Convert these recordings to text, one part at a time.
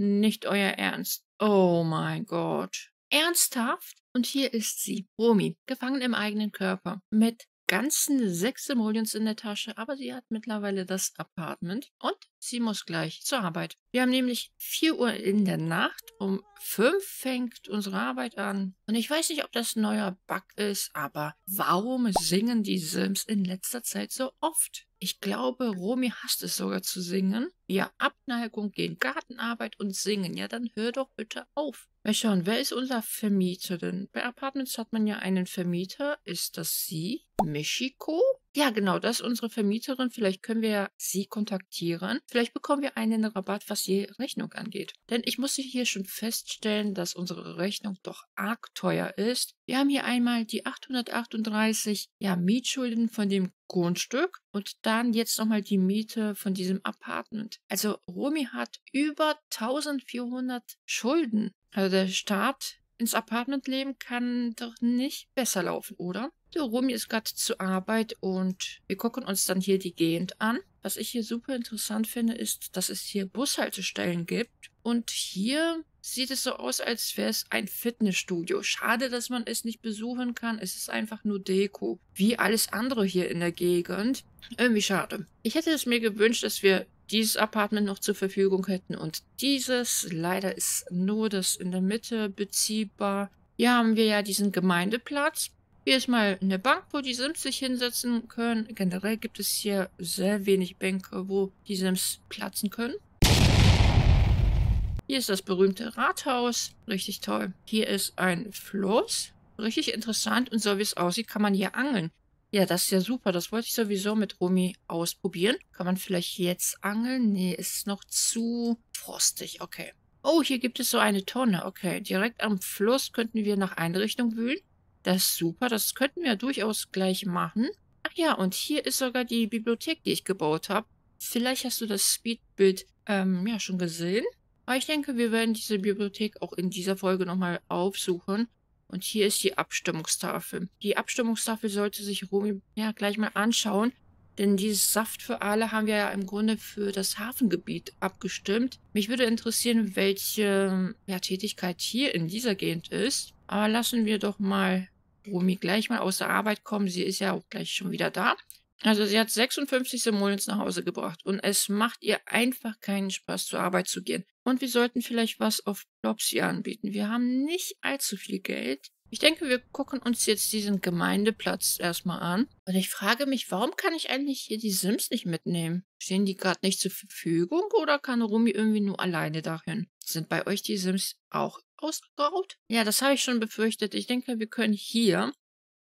nicht euer Ernst. Oh mein Gott. Ernsthaft? Und hier ist sie, Romy, gefangen im eigenen Körper, mit ganzen sechs Simoleons in der Tasche, aber sie hat mittlerweile das Apartment und sie muss gleich zur Arbeit. Wir haben nämlich 4 Uhr in der Nacht, um 5 fängt unsere Arbeit an. Und ich weiß nicht, ob das ein neuer Bug ist, aber warum singen die Sims in letzter Zeit so oft? Ich glaube, Romy hasst es sogar zu singen. Ja, Abneigung gegen Gartenarbeit und Singen. Ja, dann hör doch bitte auf. Mal schauen, wer ist unser Vermieter denn? Bei Apartments hat man ja einen Vermieter. Ist das sie? Michiko? Ja, genau, das ist unsere Vermieterin. Vielleicht können wir sie kontaktieren. Vielleicht bekommen wir einen Rabatt, was die Rechnung angeht. Denn ich muss hier schon feststellen, dass unsere Rechnung doch arg teuer ist. Wir haben hier einmal die 838 ja, Mietschulden von dem Grundstück und dann jetzt nochmal die Miete von diesem Apartment. Also Romy hat über 1400 Schulden. Also der Staat ins Apartment leben kann doch nicht besser laufen, oder? Der Romy ist gerade zur Arbeit und wir gucken uns dann hier die Gegend an. Was ich hier super interessant finde, ist, dass es hier Bushaltestellen gibt. Und hier sieht es so aus, als wäre es ein Fitnessstudio. Schade, dass man es nicht besuchen kann. Es ist einfach nur Deko. Wie alles andere hier in der Gegend. Irgendwie schade. Ich hätte es mir gewünscht, dass wir dieses Apartment noch zur Verfügung hätten und dieses. Leider ist nur das in der Mitte beziehbar. Hier haben wir ja diesen Gemeindeplatz. Hier ist mal eine Bank, wo die Sims sich hinsetzen können. Generell gibt es hier sehr wenig Bänke, wo die Sims platzen können. Hier ist das berühmte Rathaus. Richtig toll. Hier ist ein Fluss. Richtig interessant. Und so wie es aussieht, kann man hier angeln. Ja, das ist ja super. Das wollte ich sowieso mit Romy ausprobieren. Kann man vielleicht jetzt angeln? Nee, ist noch zu frostig. Okay. Oh, hier gibt es so eine Tonne. Okay, direkt am Fluss könnten wir nach Einrichtung wühlen. Das ist super, das könnten wir durchaus gleich machen. Ach ja, und hier ist sogar die Bibliothek, die ich gebaut habe. Vielleicht hast du das Speedbild ähm, ja schon gesehen. Aber ich denke, wir werden diese Bibliothek auch in dieser Folge nochmal aufsuchen. Und hier ist die Abstimmungstafel. Die Abstimmungstafel sollte sich Romy ja gleich mal anschauen. Denn dieses Saft für alle haben wir ja im Grunde für das Hafengebiet abgestimmt. Mich würde interessieren, welche ja, Tätigkeit hier in dieser Gegend ist. Aber lassen wir doch mal Romy gleich mal aus der Arbeit kommen. Sie ist ja auch gleich schon wieder da. Also sie hat 56 Simoleons nach Hause gebracht und es macht ihr einfach keinen Spaß, zur Arbeit zu gehen. Und wir sollten vielleicht was auf Blopsy anbieten. Wir haben nicht allzu viel Geld. Ich denke, wir gucken uns jetzt diesen Gemeindeplatz erstmal an. Und ich frage mich, warum kann ich eigentlich hier die Sims nicht mitnehmen? Stehen die gerade nicht zur Verfügung oder kann Rumi irgendwie nur alleine dahin? Sind bei euch die Sims auch ausgegraut? Ja, das habe ich schon befürchtet. Ich denke, wir können hier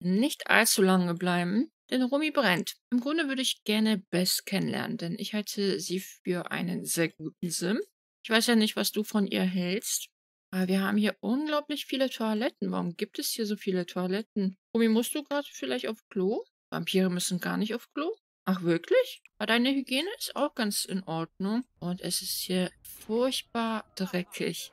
nicht allzu lange bleiben, denn Rumi brennt. Im Grunde würde ich gerne Bess kennenlernen, denn ich halte sie für einen sehr guten Sim. Ich weiß ja nicht, was du von ihr hältst. Aber wir haben hier unglaublich viele Toiletten. Warum gibt es hier so viele Toiletten? Rumi, musst du gerade vielleicht auf Klo? Vampire müssen gar nicht auf Klo. Ach, wirklich? Aber deine Hygiene ist auch ganz in Ordnung. Und es ist hier furchtbar dreckig.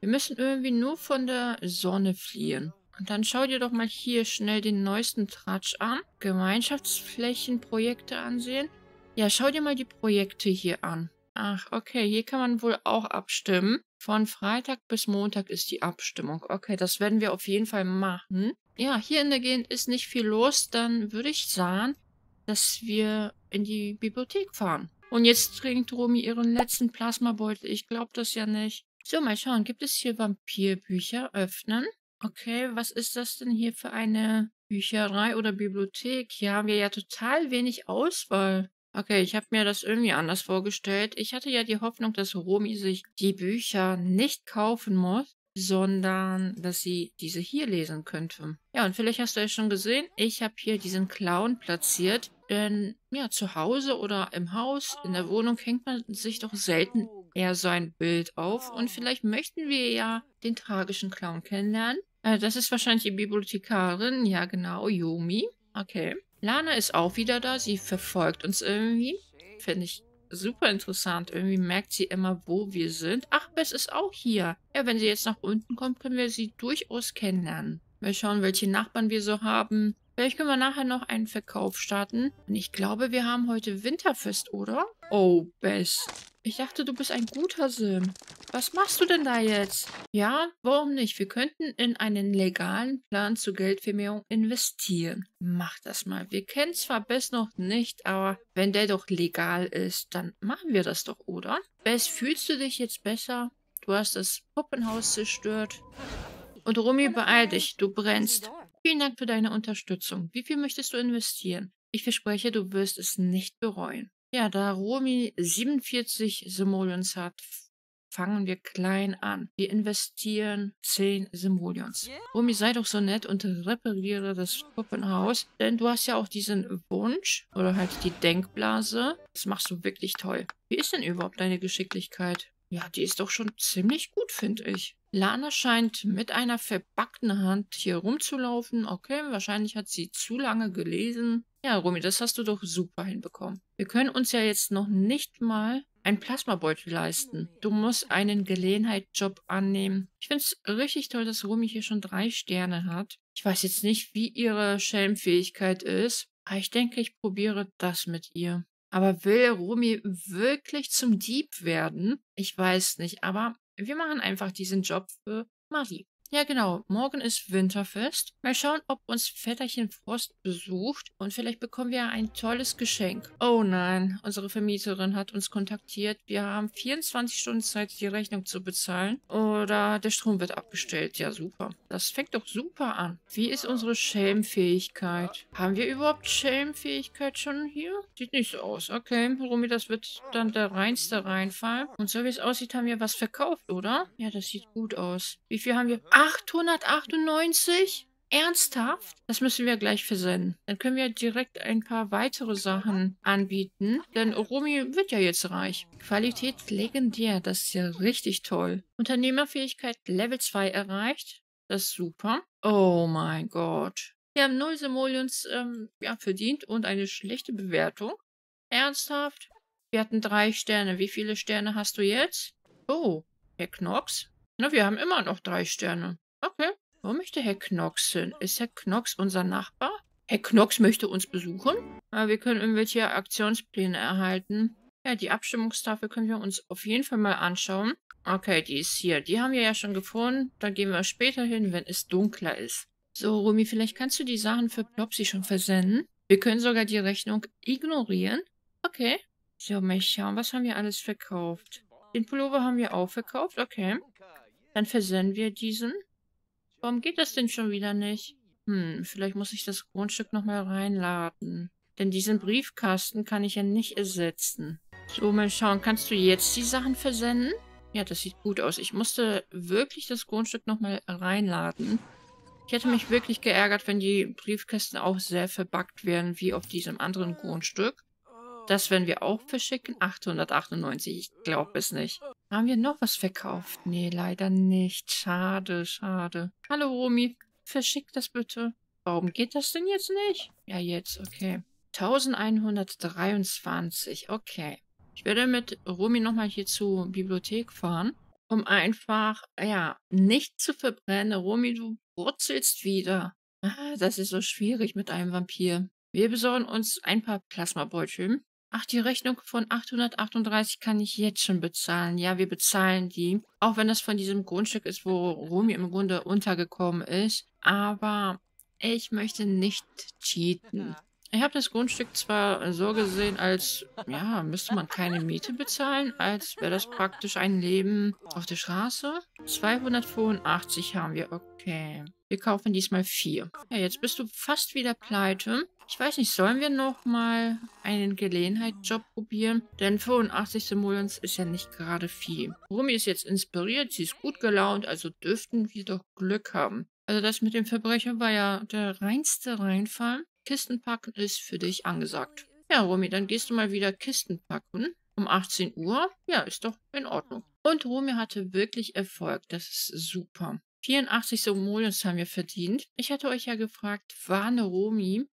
Wir müssen irgendwie nur von der Sonne fliehen. Und dann schau dir doch mal hier schnell den neuesten Tratsch an. Gemeinschaftsflächenprojekte ansehen. Ja, schau dir mal die Projekte hier an. Ach, okay, hier kann man wohl auch abstimmen. Von Freitag bis Montag ist die Abstimmung. Okay, das werden wir auf jeden Fall machen. Ja, hier in der Gegend ist nicht viel los. Dann würde ich sagen, dass wir in die Bibliothek fahren. Und jetzt trinkt Romy ihren letzten Plasmabeutel. Ich glaube das ja nicht. So, mal schauen. Gibt es hier Vampirbücher? Öffnen. Okay, was ist das denn hier für eine Bücherei oder Bibliothek? Hier haben wir ja total wenig Auswahl. Okay, ich habe mir das irgendwie anders vorgestellt. Ich hatte ja die Hoffnung, dass Romy sich die Bücher nicht kaufen muss, sondern dass sie diese hier lesen könnte. Ja, und vielleicht hast du es schon gesehen, ich habe hier diesen Clown platziert. Denn ja, zu Hause oder im Haus, in der Wohnung hängt man sich doch selten eher so ein Bild auf. Und vielleicht möchten wir ja den tragischen Clown kennenlernen. Äh, das ist wahrscheinlich die Bibliothekarin. Ja, genau, Yomi. Okay. Lana ist auch wieder da. Sie verfolgt uns irgendwie. Finde ich super interessant. Irgendwie merkt sie immer, wo wir sind. Ach, Bess ist auch hier. Ja, wenn sie jetzt nach unten kommt, können wir sie durchaus kennenlernen. Mal schauen, welche Nachbarn wir so haben. Vielleicht können wir nachher noch einen Verkauf starten. Und ich glaube, wir haben heute Winterfest, oder? Oh, Bess. Ich dachte, du bist ein guter Sim. Was machst du denn da jetzt? Ja, warum nicht? Wir könnten in einen legalen Plan zur Geldvermehrung investieren. Mach das mal. Wir kennen zwar Bess noch nicht, aber wenn der doch legal ist, dann machen wir das doch, oder? Bess, fühlst du dich jetzt besser? Du hast das Puppenhaus zerstört. Und Rumi, beeil dich, du brennst. Vielen Dank für deine Unterstützung. Wie viel möchtest du investieren? Ich verspreche, du wirst es nicht bereuen. Ja, da Romy 47 Simoleons hat, fangen wir klein an. Wir investieren 10 Simoleons. Romy, sei doch so nett und repariere das Puppenhaus, denn du hast ja auch diesen Wunsch oder halt die Denkblase. Das machst du wirklich toll. Wie ist denn überhaupt deine Geschicklichkeit? Ja, die ist doch schon ziemlich gut, finde ich. Lana scheint mit einer verbackten Hand hier rumzulaufen. Okay, wahrscheinlich hat sie zu lange gelesen. Ja, Romy, das hast du doch super hinbekommen. Wir können uns ja jetzt noch nicht mal ein Plasmabeutel leisten. Du musst einen Gelegenheitsjob annehmen. Ich finde es richtig toll, dass Romy hier schon drei Sterne hat. Ich weiß jetzt nicht, wie ihre Schelmfähigkeit ist, aber ich denke, ich probiere das mit ihr. Aber will Romy wirklich zum Dieb werden? Ich weiß nicht, aber wir machen einfach diesen Job für Marie. Ja, genau. Morgen ist Winterfest. Mal schauen, ob uns Vetterchen Frost besucht und vielleicht bekommen wir ein tolles Geschenk. Oh nein, unsere Vermieterin hat uns kontaktiert. Wir haben 24 Stunden Zeit, die Rechnung zu bezahlen oder der Strom wird abgestellt. Ja, super. Das fängt doch super an. Wie ist unsere Schelmfähigkeit? Haben wir überhaupt Schelmfähigkeit schon hier? Sieht nicht so aus. Okay, Romy, das wird dann der reinste Reinfall. Und so wie es aussieht, haben wir was verkauft, oder? Ja, das sieht gut aus. Wie viel haben wir? 898? Ernsthaft? Das müssen wir gleich versenden. Dann können wir direkt ein paar weitere Sachen anbieten, denn Romy wird ja jetzt reich. Qualität legendär, das ist ja richtig toll. Unternehmerfähigkeit Level 2 erreicht. Das ist super. Oh mein Gott. Wir haben 0 Simoleons ähm, ja, verdient und eine schlechte Bewertung. Ernsthaft? Wir hatten drei Sterne. Wie viele Sterne hast du jetzt? Oh, Herr Knox? Na, wir haben immer noch drei Sterne. Okay. Wo möchte Herr Knox hin? Ist Herr Knox unser Nachbar? Herr Knox möchte uns besuchen? Aber wir können irgendwelche Aktionspläne erhalten. Ja, die Abstimmungstafel können wir uns auf jeden Fall mal anschauen. Okay, die ist hier. Die haben wir ja schon gefunden. Da gehen wir später hin, wenn es dunkler ist. So, Rumi, vielleicht kannst du die Sachen für Plopsy schon versenden. Wir können sogar die Rechnung ignorieren. Okay. So, mal schauen, was haben wir alles verkauft? Den Pullover haben wir auch verkauft. Okay. Dann versenden wir diesen. Warum geht das denn schon wieder nicht? Hm, vielleicht muss ich das Grundstück nochmal reinladen. Denn diesen Briefkasten kann ich ja nicht ersetzen. So, mal schauen. Kannst du jetzt die Sachen versenden? Ja, das sieht gut aus. Ich musste wirklich das Grundstück nochmal reinladen. Ich hätte mich wirklich geärgert, wenn die Briefkästen auch sehr verbuggt wären, wie auf diesem anderen Grundstück. Das werden wir auch verschicken. 898, ich glaube es nicht. Haben wir noch was verkauft? Nee, leider nicht. Schade, schade. Hallo, Romy. Verschick das bitte. Warum geht das denn jetzt nicht? Ja, jetzt, okay. 1123, okay. Ich werde mit Romy nochmal hier zur Bibliothek fahren, um einfach, ja, nicht zu verbrennen. Romy, du wurzelst wieder. Ah, das ist so schwierig mit einem Vampir. Wir besorgen uns ein paar Plasmabeutel. Ach, die Rechnung von 838 kann ich jetzt schon bezahlen. Ja, wir bezahlen die. Auch wenn das von diesem Grundstück ist, wo Romy im Grunde untergekommen ist. Aber ich möchte nicht cheaten. Ich habe das Grundstück zwar so gesehen, als, ja, müsste man keine Miete bezahlen, als wäre das praktisch ein Leben auf der Straße. 285 haben wir, okay. Wir kaufen diesmal vier. Ja, jetzt bist du fast wieder pleite. Ich weiß nicht, sollen wir noch mal einen Gelegenheitsjob probieren? Denn 85 Simoleons ist ja nicht gerade viel. Rumi ist jetzt inspiriert, sie ist gut gelaunt, also dürften wir doch Glück haben. Also das mit dem Verbrecher war ja der reinste Reinfall. Kisten packen ist für dich angesagt. Ja, Rumi, dann gehst du mal wieder Kisten packen. Um 18 Uhr? Ja, ist doch in Ordnung. Und Rumi hatte wirklich Erfolg. Das ist super. 84 Simoleons haben wir verdient. Ich hatte euch ja gefragt, wann Romy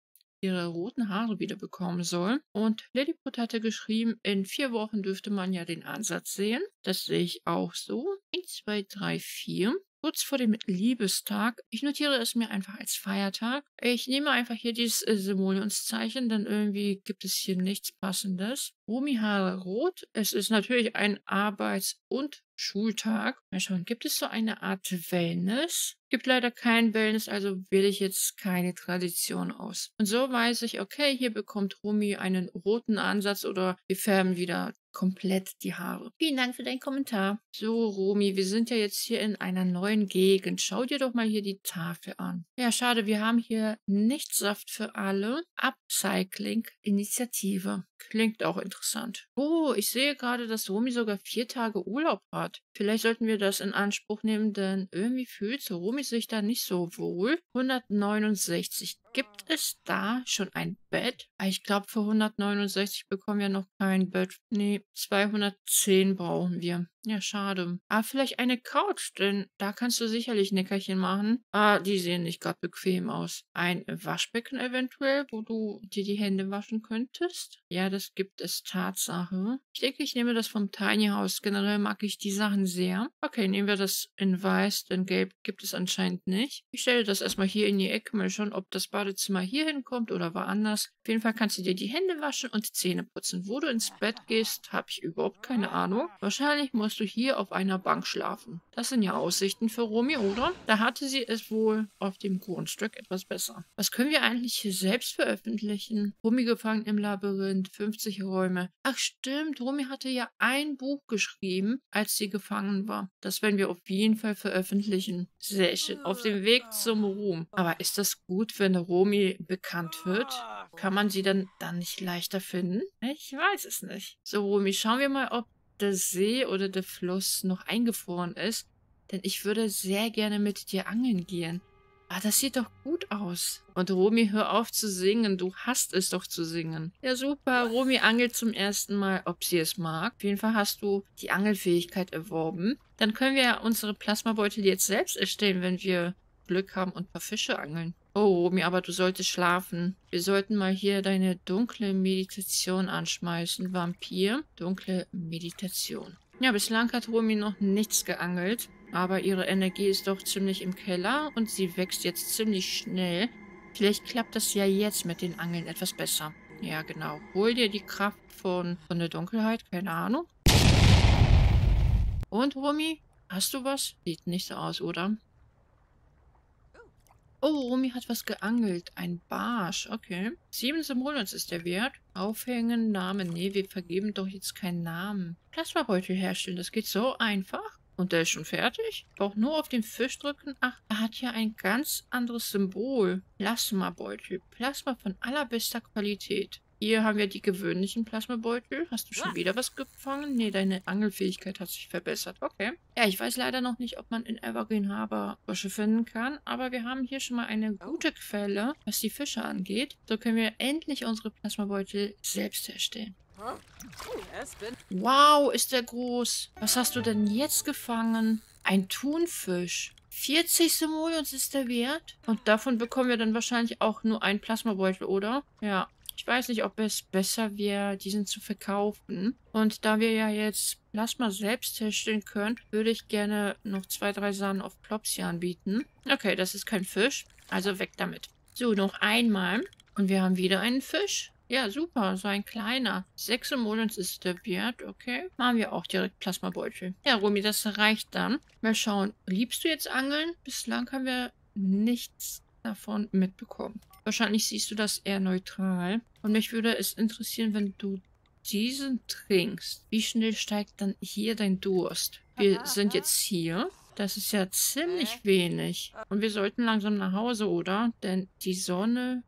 ihre roten Haare wieder bekommen soll. Und Lilliput hatte geschrieben, in vier Wochen dürfte man ja den Ansatz sehen. Das sehe ich auch so. 1, 2, 3, 4 kurz vor dem Liebestag. Ich notiere es mir einfach als Feiertag. Ich nehme einfach hier dieses äh, Simoleonszeichen, denn irgendwie gibt es hier nichts Passendes. Rumi Haare rot. Es ist natürlich ein Arbeits- und Schultag. Mal schauen, gibt es so eine Art Wellness? Gibt leider kein Wellness, also wähle ich jetzt keine Tradition aus. Und so weiß ich, okay, hier bekommt Rumi einen roten Ansatz oder wir färben wieder komplett die Haare. Vielen Dank für deinen Kommentar. So, Romi, wir sind ja jetzt hier in einer neuen Gegend. Schau dir doch mal hier die Tafel an. Ja, schade, wir haben hier nicht Saft für alle. Upcycling-Initiative. Klingt auch interessant. Oh, ich sehe gerade, dass Romi sogar vier Tage Urlaub hat. Vielleicht sollten wir das in Anspruch nehmen, denn irgendwie fühlt Romi sich da nicht so wohl. 169 Gibt es da schon ein Bett? Ah, ich glaube, für 169 bekommen wir noch kein Bett. Nee, 210 brauchen wir. Ja, schade. Ah, vielleicht eine Couch, denn da kannst du sicherlich Nickerchen machen. Ah, die sehen nicht gerade bequem aus. Ein Waschbecken eventuell, wo du dir die Hände waschen könntest? Ja, das gibt es Tatsache. Ich denke, ich nehme das vom Tiny House. Generell mag ich die Sachen sehr. Okay, nehmen wir das in weiß, denn gelb gibt es anscheinend nicht. Ich stelle das erstmal hier in die Ecke, mal schauen, ob das Badezimmer hier hinkommt oder woanders. Auf jeden Fall kannst du dir die Hände waschen und Zähne putzen. Wo du ins Bett gehst, habe ich überhaupt keine Ahnung. Wahrscheinlich muss musst du hier auf einer Bank schlafen. Das sind ja Aussichten für Romy, oder? Da hatte sie es wohl auf dem Grundstück etwas besser. Was können wir eigentlich hier selbst veröffentlichen? Romy gefangen im Labyrinth, 50 Räume. Ach stimmt, Romy hatte ja ein Buch geschrieben, als sie gefangen war. Das werden wir auf jeden Fall veröffentlichen. Sehr schön. Auf dem Weg zum Ruhm. Aber ist das gut, wenn Romy bekannt wird? Kann man sie dann, dann nicht leichter finden? Ich weiß es nicht. So, Romy, schauen wir mal, ob der See oder der Fluss noch eingefroren ist, denn ich würde sehr gerne mit dir angeln gehen. Ah, das sieht doch gut aus. Und Romy, hör auf zu singen. Du hast es doch zu singen. Ja, super. Romy angelt zum ersten Mal, ob sie es mag. Auf jeden Fall hast du die Angelfähigkeit erworben. Dann können wir ja unsere Plasmabeutel jetzt selbst erstellen, wenn wir Glück haben und ein paar Fische angeln. Oh, Romy, aber du solltest schlafen. Wir sollten mal hier deine dunkle Meditation anschmeißen. Vampir, dunkle Meditation. Ja, bislang hat Romy noch nichts geangelt. Aber ihre Energie ist doch ziemlich im Keller und sie wächst jetzt ziemlich schnell. Vielleicht klappt das ja jetzt mit den Angeln etwas besser. Ja, genau. Hol dir die Kraft von, von der Dunkelheit. Keine Ahnung. Und, Romy? Hast du was? Sieht nicht so aus, oder? Oh, Romy hat was geangelt. Ein Barsch. Okay. Sieben Simoleons ist der Wert. Aufhängen, Namen. Nee, wir vergeben doch jetzt keinen Namen. Plasmabeutel herstellen. Das geht so einfach. Und der ist schon fertig? Auch nur auf den Fisch drücken? Ach, er hat ja ein ganz anderes Symbol. Plasmabeutel. Plasma von allerbester Qualität. Hier haben wir die gewöhnlichen Plasmabeutel. Hast du schon wieder was gefangen? Nee, deine Angelfähigkeit hat sich verbessert. Okay. Ja, ich weiß leider noch nicht, ob man in Evergreen Harbor Fische finden kann, aber wir haben hier schon mal eine oh. gute Quelle, was die Fische angeht. So können wir endlich unsere Plasmabeutel selbst herstellen. Wow, ist der groß. Was hast du denn jetzt gefangen? Ein Thunfisch. 40 Simoleons ist der Wert. Und davon bekommen wir dann wahrscheinlich auch nur einen Plasmabeutel, oder? Ja. Ich weiß nicht, ob es besser wäre, diesen zu verkaufen. Und da wir ja jetzt Plasma selbst herstellen können, würde ich gerne noch zwei, drei Sachen auf Plops hier anbieten. Okay, das ist kein Fisch. Also weg damit. So, noch einmal. Und wir haben wieder einen Fisch. Ja, super. So ein kleiner. Sechs Emolens ist der Wert. Okay. Machen wir auch direkt Plasmabeutel. Ja, Romy, das reicht dann. Mal schauen. Liebst du jetzt Angeln? Bislang haben wir nichts davon mitbekommen. Wahrscheinlich siehst du das eher neutral. Und mich würde es interessieren, wenn du diesen trinkst. Wie schnell steigt dann hier dein Durst? Wir sind jetzt hier. Das ist ja ziemlich wenig. Und wir sollten langsam nach Hause, oder? Denn die Sonne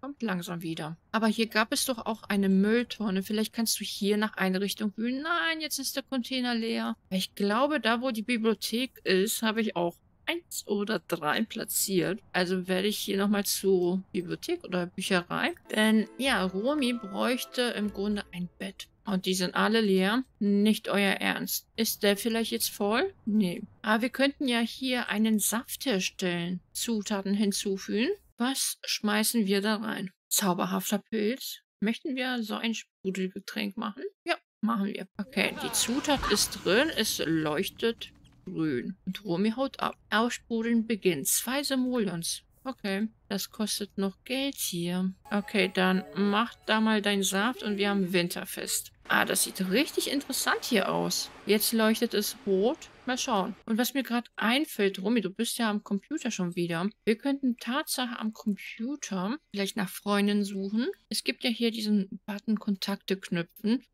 kommt langsam wieder. Aber hier gab es doch auch eine Mülltonne. Vielleicht kannst du hier nach einer Richtung wühlen. Nein, jetzt ist der Container leer. Ich glaube, da wo die Bibliothek ist, habe ich auch eins oder drei platziert. Also werde ich hier nochmal zur Bibliothek oder Bücherei. Denn ja, Romy bräuchte im Grunde ein Bett. Und die sind alle leer. Nicht euer Ernst. Ist der vielleicht jetzt voll? Nee. Aber wir könnten ja hier einen Saft herstellen. Zutaten hinzufügen. Was schmeißen wir da rein? Zauberhafter Pilz. Möchten wir so ein Sprudelgetränk machen? Ja, machen wir. Okay, die Zutat ist drin. Es leuchtet grün. Und Romy haut ab. Aussprudeln beginnt. Zwei Simoleons. Okay, das kostet noch Geld hier. Okay, dann mach da mal deinen Saft und wir haben Winterfest. Ah, das sieht richtig interessant hier aus. Jetzt leuchtet es rot. Mal schauen. Und was mir gerade einfällt, Romy, du bist ja am Computer schon wieder. Wir könnten Tatsache am Computer vielleicht nach Freunden suchen. Es gibt ja hier diesen Button Kontakte knüpfen.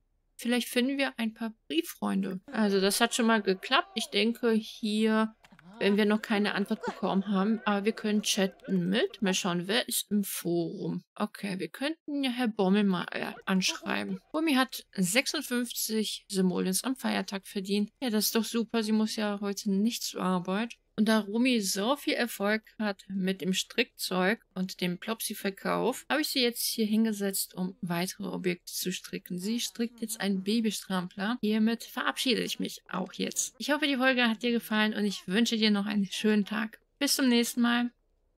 Vielleicht finden wir ein paar Brieffreunde. Also das hat schon mal geklappt. Ich denke hier wenn wir noch keine Antwort bekommen haben. Aber wir können chatten mit. Mal schauen, wer ist im Forum? Okay, wir könnten ja Herr Bommel mal äh, anschreiben. Bommel hat 56 Simoleons am Feiertag verdient. Ja, das ist doch super. Sie muss ja heute nicht zur Arbeit. Und da Rumi so viel Erfolg hat mit dem Strickzeug und dem Plopsy-Verkauf, habe ich sie jetzt hier hingesetzt, um weitere Objekte zu stricken. Sie strickt jetzt einen Babystrampler. Hiermit verabschiede ich mich auch jetzt. Ich hoffe, die Folge hat dir gefallen und ich wünsche dir noch einen schönen Tag. Bis zum nächsten Mal.